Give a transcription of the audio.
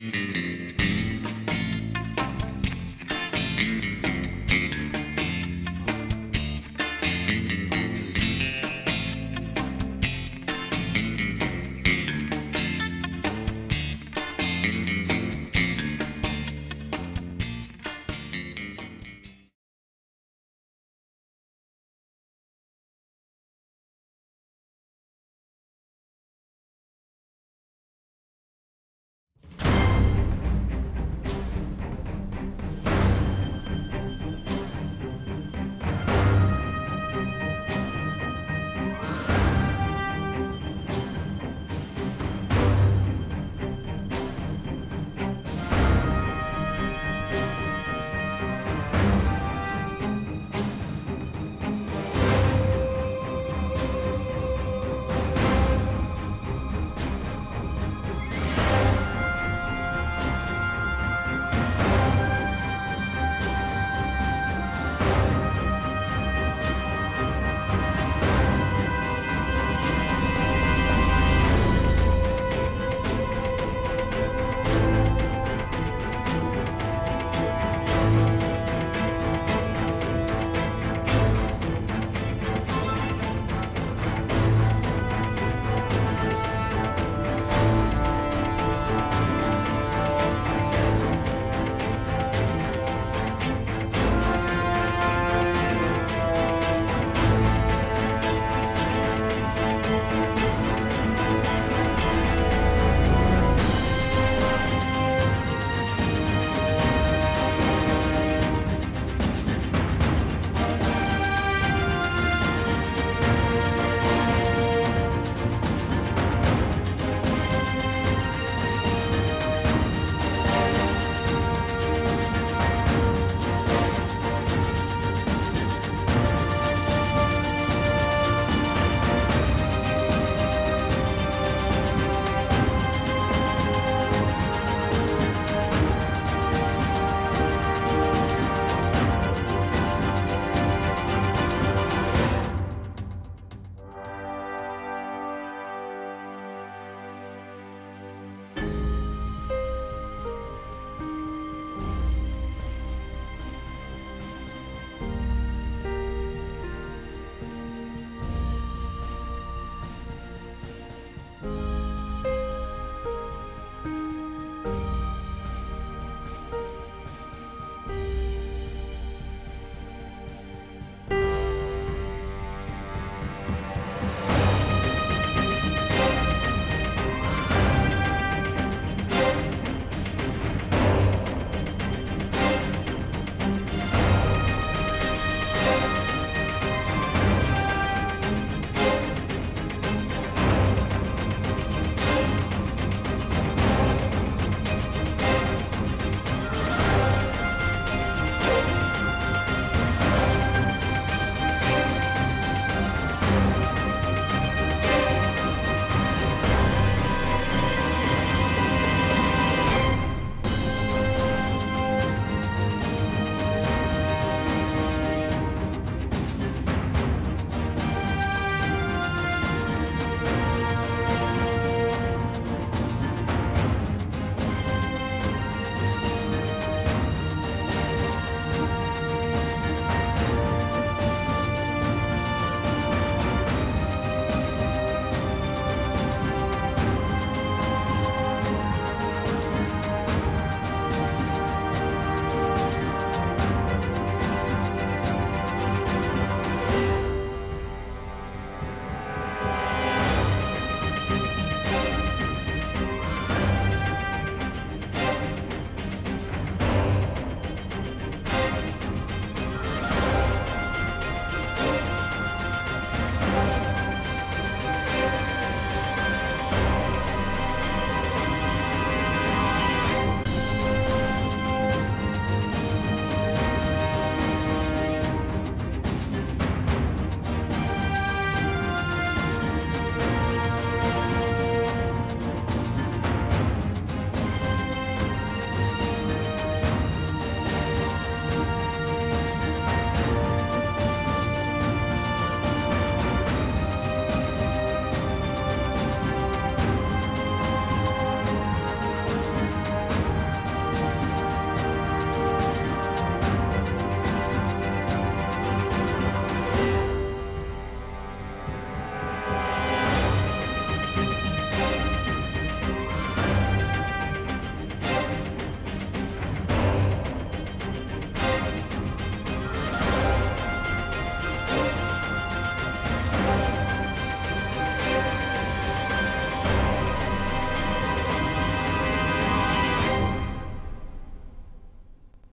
Mm-hmm.